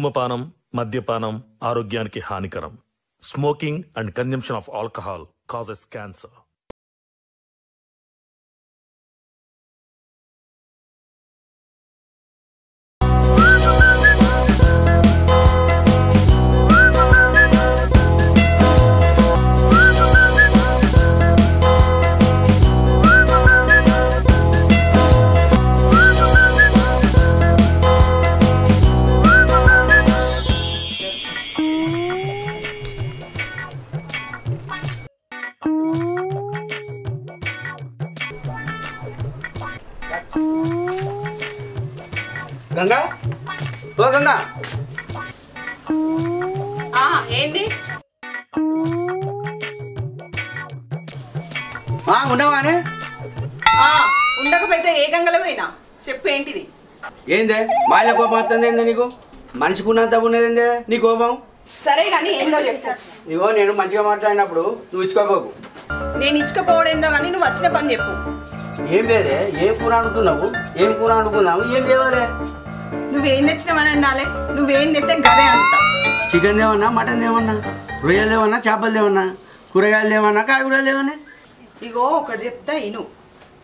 ధూమపానం మద్యపానం ఆరోగ్యానికి హానికరం. Smoking and consumption of alcohol causes cancer Ganga? ఓ గంగా. ఆ, ఏంది? ఉన్నావానే ఉండకపోతే ఏ గంగల పోయినా? చెప్పు ఏంటిది? ఏందే? మాయల కోపం వస్తుంది ఏందే నీకు? మనిషికున్నంత ఉన్నదేందే నీ కోపం? సరే కానీ ఏందో చెప్పు. ఇగో నేను మంచిగా మాట్లాడినప్పుడు నువ్వు ఇచ్చుకోపోకు నేను ఇచ్చుకపోవడం ఏందో కానీ నువ్వు వచ్చిన పని చెప్పు. ఏం లేదే? ఏం కూర వండుతున్నావు? ఏం కూర వండుకున్నావు? ఏం తేవాలే నువ్వేం తెచ్చినావని అనాలే నువ్వేం తెస్తే గదే అంత. చికెన్ దేవన్నా మటన్ దేవన్నా రొయ్యలు దేవన్నా చేపలు దేవన్నా కూరగాయలు దేవన్నా కాయగూరలు దేవన్నా ఇగో ఒకటి చెప్తా ఇను.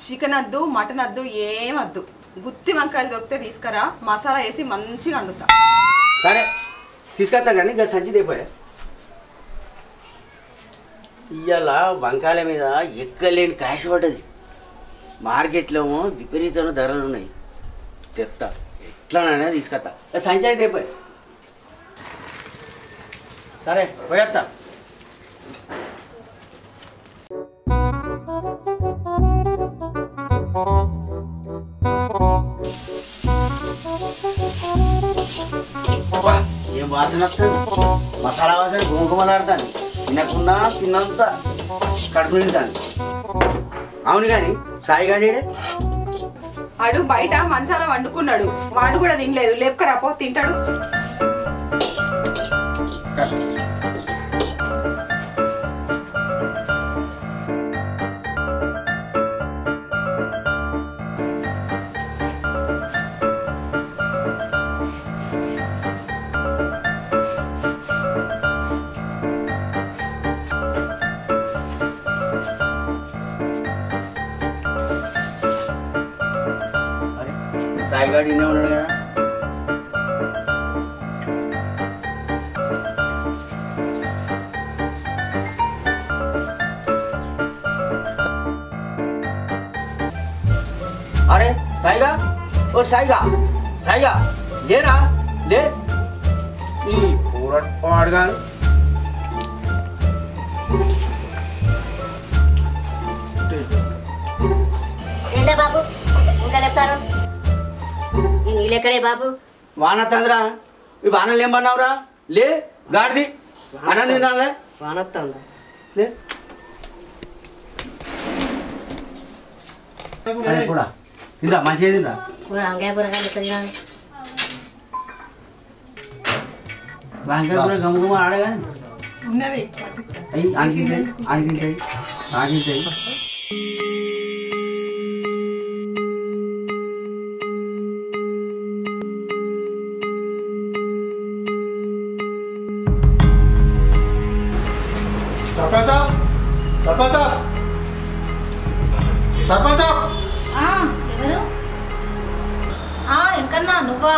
చికెన్ వద్దు మటన్ వద్దు ఏం వద్దు. గుత్తి వంకాయలు దొరికితే తీసుకురా మసాలా వేసి మంచిగా వండుతా. సరే తీసుకొస్తా కానీ ఇంకా సంచి తెపోయా ఇవాళ వంకాయల మీద ఎక్కలేని కాయస పడ్డది. మార్కెట్లో విపరీతమైన ధరలు ఉన్నాయి. తెత్తా. ఇట్లానే తీసుకొస్తా. ఏ సంచి అయితే తెపోయా సరే పోయేస్తా ఏం వాసన వస్తుంది? మసాలా వాసన గుమగుమలాడుతాను తినకుండా తిన్నంత కడుపు నిండుతాను అవును కానీ సాయి గాడి అడు బయట మంచాల వండుకున్నాడు. వాడు కూడా తినలేదు. లేపుకరాపో తింటాడు. సాయి గాడి ఇన్నే ఉన్నాడు కదా అరే సాయిగా ఓ సాయిగా సాయిగా లేరా లే ఈ పాడుగా ఏంటా బాబు ఇంకా చెప్తారు ఈ నీళ్ళెక్కడే బాబు వాన తంద్రా ఈ వానలు ఏం పన్నావురా లే గాడిది అన్నం తిందాంలే వానొస్తుందా లే సరే కూడా తిందా మంచిగా తిందా కూర వంకాయ కూరగాయలు ఎక్కడ వంకాయ కూడా గమ్ముగమ్మ ఆడగా ఉన్నది అయ్యి ఆగింతాయి ఆగింతాయి ఆగింతాయి సర్పంచ్ సర్పంచ్ సర్పంచ్ ఎవరు? ఆ ఎంకన్నా నువ్వా?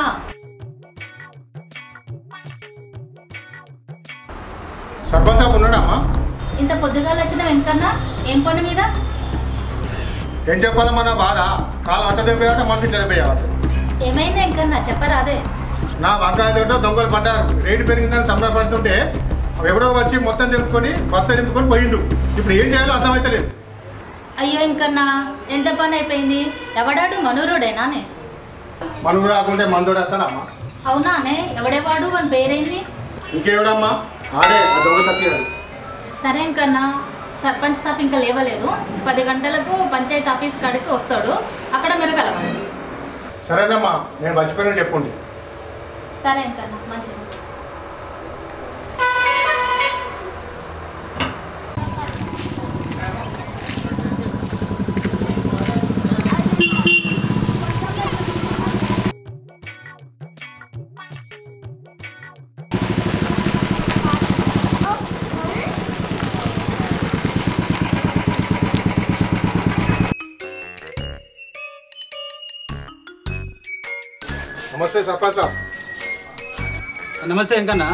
సర్పంచ్ ఉన్నాడమ్మా ఇంత పొద్దుగాల వచ్చిన వెంకన్నా ఏం పని మీద? ఏం చెప్పాలమ్మా నా బాధ? కాలం అంత దెబ్బేయట మనిషి ఇంత దెబ్బేయట ఏమైంది ఎంకన్నా చెప్పరాదే. నా వంకాయ తోట దొంగలు పడ్డారు. రేటు పెరిగిందని సంబరపడుతుంటే ఎవడో వచ్చి మొత్తం తెంపుకొని కొత్త తెంపుకొని పోయిండు. ఇప్పుడు ఏం చేయాలో అర్థమైతలేదు. అయ్యో ఎంకన్నా ఎంత పని అయిపోయింది? ఎవడాడు? మనూరుడేనానే మనం రాకుంటే మందోడు వస్తాడమ్మా. అవునానే ఎవడేవాడు? వాని పేరేంది? ఇంకేవిడమ్మా? ఆడే దొంగ సరే ఎంకన్నా సర్పంచ్ సాప్ ఇంకా లేవలేదు. పది గంటలకు పంచాయతీ ఆఫీస్ కాడికి వస్తాడు. అక్కడ మీరు కలవండి. సరేనమ్మా నేను మర్చిపోయిన చెప్పండి. సరే ఎంకన్నా మంచిది. నమస్తే సర్పంచ్ సాబ్. నమస్తే ఇంకన్నా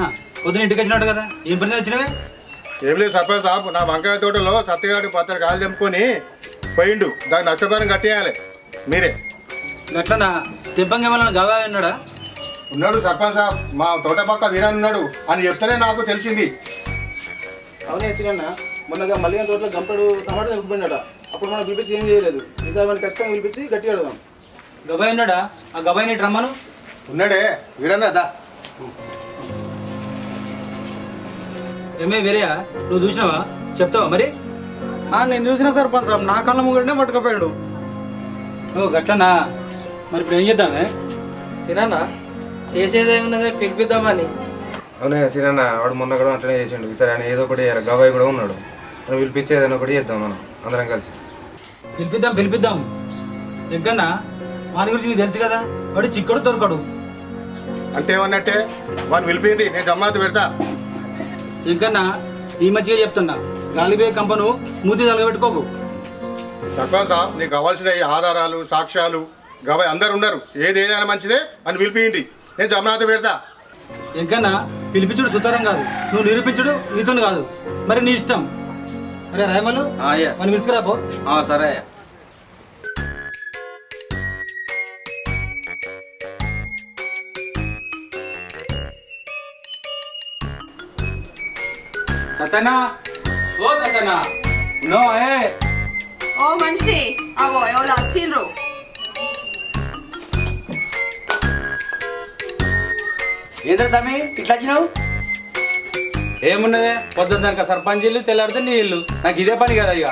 పొద్దున ఇంటికి వచ్చినట్టు కదా? ఏం పని వచ్చినవే? ఏం లేదు సర్పంచ్ సాబ్. నా వంకాయ తోటలో సత్యగాడి పత్ర కాలు తెంపుకొని పోయిండు. దానికి నష్టపరిహారం కట్టేయాలి. మీరే. అట్లనా తెంపంగా ఏమన్నా గవా ఉన్నాడా? ఉన్నాడు సర్పంచ్ సాబ్. మా తోట పక్క వీరాన్ ఉన్నాడు. అని చెప్తేనే నాకు తెలిసింది. అవునే ఎత్తుకన్నా మొన్నగా మల్లిగా తోటలో గంపడు టమాటా తెంపుకుపోయినాడ అప్పుడు మనం పిలిపించి ఏం చేయలేదు. ఈసారి మనం ఖచ్చితంగా పిలిపించి గట్టిగా అడుగుదాం. గబాయ్ ఉన్నాడా? ఆ గబాయ్ నీటి రమ్మను ఉన్నాడే. వీరన్న ఏమే వేరేయా నువ్వు చూసినావా? చెప్తావా మరి? నేను చూసిన సర్పంచ్ సాబ్ నా కళ్ళ ముగ్గురినే పట్టుకపోయాడు. ఓ గట్లనా? మరి ఇప్పుడు ఏం చేద్దామే? సినానా చేసేదేమున్నదే పిలిపిద్దామని. అవునే సిరన్న వాడు మొన్న కూడా అట్లనే చేసిండు. ఈసారి ఆయన ఏదో ఒకటి చేయాలి. గవాయి కూడా ఉన్నాడు. మనం పిలిపించి ఏదైనా ఒకటి చేద్దాం మనం అందరం కలిసి. పిలిపిద్దాం పిలిపిద్దాం. ఇంకన్నా వాని గురించి నీకు తెలుసు కదా? వాడు చిక్కడు దొరకడు. అంటే ఏమన్నట్టే? వాడిని పిలిపింది నేను జమ్మాత పెడతా. ఇంకన్నా ఈ మధ్యగా చెప్తున్నా. గాలిపోయే కంపను మూతి తలగబెట్టుకోకు. సర్పంచ్ సాబ్ నీకు కావాల్సిన ఈ ఆధారాలు సాక్ష్యాలు గవాయి అందరు ఉన్నారు. ఏది ఏదైనా మంచిదే అని పిలిపియండి నేను జమ్మాత పెడతా. ఇంకన్నా పిలిపించుడు సుతారం కాదు. నువ్వు నిరూపించుడు నీతో కాదు. మరి నీ ఇష్టం. అరే రాయమలు మనం పిలుచుకురాపో. సరే అయ్యా. సత్యనా ఓ సత్యనా నో ఏ. ఓ మనిషి. అగో ఎవరు? వచ్చిండ్రు ఏంద్ర తమ్మి? ఇట్లా వచ్చినావు? ఏమున్నదే? పొద్దున్న దానికి సర్పంచ్ ఇల్లు తెల్లారితే నీ ఇల్లు. నాకు ఇదే పని కదా ఇక.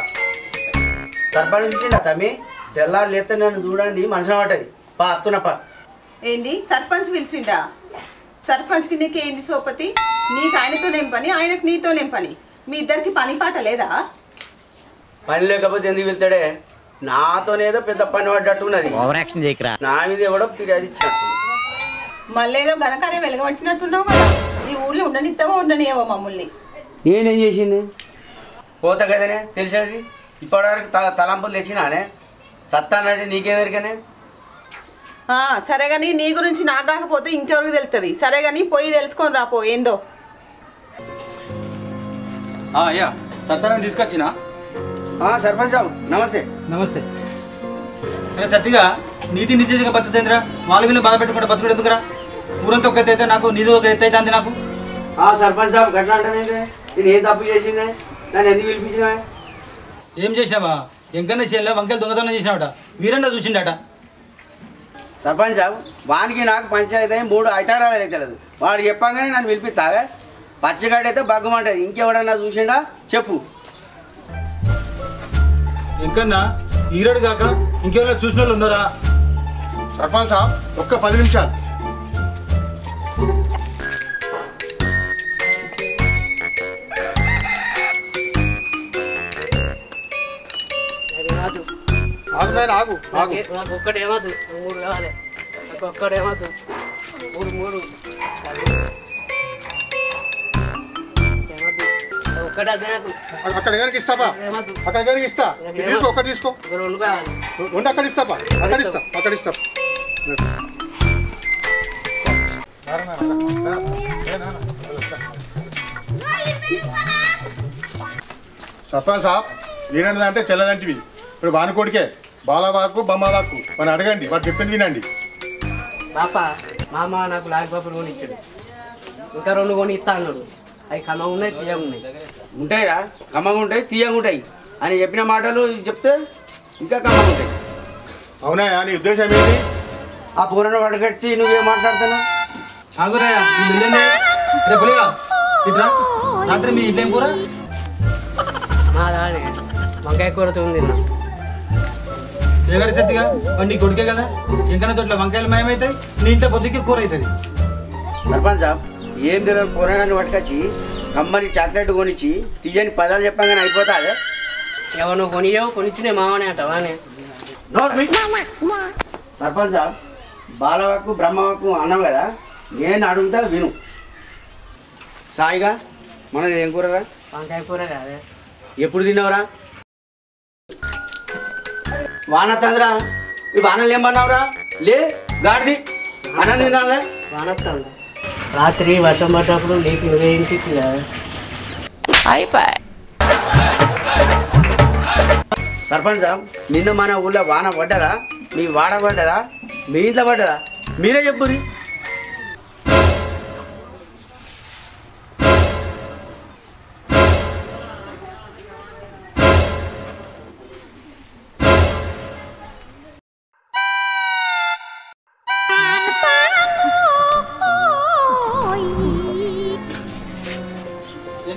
సర్పంచ్ ఇచ్చిండా తమ్మి? తెల్లారు లేస్తే నన్ను చూడండి మనసు పట్టది పా అత్తున పా. ఏంది? సర్పంచ్ పిలిచిండా? సర్పంచ్కి నీకేంది సోపతి? నీకు ఆయనతోనేం పని ఆయనకు నీతోనేం పని. మీ ఇద్దరికి పని పాట లేదా? పని లేకపోతే ఎందుకు వెళ్తాడే? నాతోనేదో పెద్ద పని పడ్డట్టున్నది. నా మీద ఎవడో ఫిర్యాదు ఇచ్చినట్టు. మళ్ళేదో ఘనకార్యం వెలగబట్టినట్టున్నావు కదా. ఈ ఊర్లో ఉండనిస్తావో ఉండనియవో మమ్మల్ని? నేనేం చేసింది? పోతా కదనే తెలిసేది? ఇప్పటివరకు తలంపులు తెచ్చినానే. సత్తానంటే నీకేమెరికనే సరే కానీ నీ గురించి నాకు కాకపోతే ఇంకెవరికి తెలుస్తుంది సరే కానీ పోయి తెలుసుకొని రాపో ఏందో? ఆ, అయ్యా సత్యాన్ని తీసుకొచ్చినా? సర్పంచ్ సాబ్ నమస్తే. నమస్తే. సత్తిగా నీతి నిజంగా బతుకుతుందిరా? వాళ్ళ వీళ్ళు బాధ పెట్టుకుంటే బతుకుడు ఎందుకురా? ఊరంతా ఒక ఎత్తు అయితే నాకు నీది ఒక ఎత్తు అయితే అంది నాకు? ఆ సర్పంచ్ సాబ్ గట్లా అంటే నేను ఏం తప్పు చేసిందే నన్ను ఎందుకు పిలిపించినా ఏం చేసినావా? ఎంకన్నా చేయాలి? వంకాయలు దొంగతనం చేసినావట? వీరన్న చూసిండట? సర్పంచ్ సాబ్ వానికి నాకు పంచాయతీ అయి మూడు ఐతాడాలు తెలియదు వాడు చెప్పంగానే నన్ను పిలిపిస్తావే? పచ్చగాడు అయితే బగ్గమంటది. ఇంకెవడన్నా చూసిండా? చెప్పు. ఎంకన్నా ఈరోడు కాక ఇంకెవరైనా చూసిన వాళ్ళు ఉన్నారా? సర్పంచ్ సాబ్ ఒక్క పది నిమిషాలు. నాయన ఆగు ఆగు. నాకు మూడు కావాలి. నాకు ఒక్కటేమద్దు మూడు మూడు. ఒక్కటే అక్కడ ఇస్తాపా అక్కడ ఇస్తా? తీసుకో ఒకటి తీసుకో. రెండు అక్కడ ఇస్తాపా అక్కడ ఇస్తా అక్కడ ఇస్తా. సర్పంచ్ సాబ్ అంటే చెల్లదంటివి. ఇప్పుడు వానుకోడికే బాలవాకు బొమ్మవాకు. మనం అడగండి వాడు చెప్పింది వినండి. పాప మామ నాకు లాగ్ పాపలు కొని ఇచ్చాడు. ఇంకా రెండు కొని ఇస్తా అన్నాడు. అవి కమ్మ ఉన్నాయి తీయగా ఉన్నాయి. ఉంటాయిరా. కమ్మగా ఉంటాయి తీయగా ఉంటాయి. అని చెప్పిన మాటలు చెప్తే ఇంకా కమ్మగా ఉంటాయి. అవునా నీ ఉద్దేశం ఏంటి? ఆ పూరను పడగట్టి నువ్వేం మాట్లాడుతున్నావు? ఆగురాయా ఇట్రా. రాత్రి మీ ఇంట్లో కూర? మా దానే వంకాయ కూరతో ఉంది ఏగారి సత్తిగా వాడు నీ కొడుకే కదా. ఇంకన్నా తోట్ల వంకాయలు మాయమవుతాయి నీ ఇంట్లో పొద్దుకి కూర అవుతుంది సర్పంచ్ సాబ్ ఏం తెలియదు పూరగాన్ని పట్టుకొచ్చి కమ్మని చాక్లెట్ కొనిచ్చి తీయని పదాలు చెప్పగానే అయిపోతా అదే ఎవరు కొనియో కొనిచ్చినే మామనే అంట వానే సర్పంచ్ సాబ్ బాలవాకు బ్రహ్మవాకు అన్నాం కదా నేను అడుగుతా విను. సాయిగా మనది ఏం కూరరా? వంకాయ కూర కాదే. ఎప్పుడు తిన్నావురా? వాన తంద్రా ఈ వానలు ఏం పన్నావురా లే గాడిది. అన్న తినాలే వానొస్తుంది రాత్రి వర్షం పడ్డప్పుడు లేపి ఇంటికి అయిపోయి. సర్పంచ్ నిన్న మన ఊళ్ళో వాన పడ్డదా? మీ వాడ పడ్డదా? మీ ఇంట్లో పడ్డదా? మీరే చెప్పురి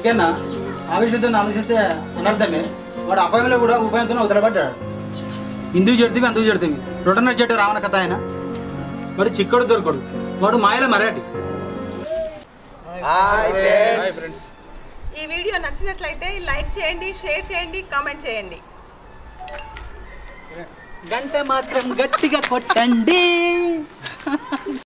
ఇంకేనా ఆవేశంతో ఆలోచిస్తే అనర్థమే. వాడు అపాయంలో కూడా ఉపాయంతో వదలబడ్డాడు ఇందుకు చెడుతుంది అందుకు చెడుతుంది రొటన చెట్టు రావణ కథ ఆయన వాడు చిక్కడు దొరకడు. వాడు మాయల మరాఠీ. ఈ వీడియో నచ్చినట్లయితే లైక్ చేయండి షేర్ చేయండి కామెంట్ చేయండి. గంట మాత్రం గట్టిగా కొట్టండి.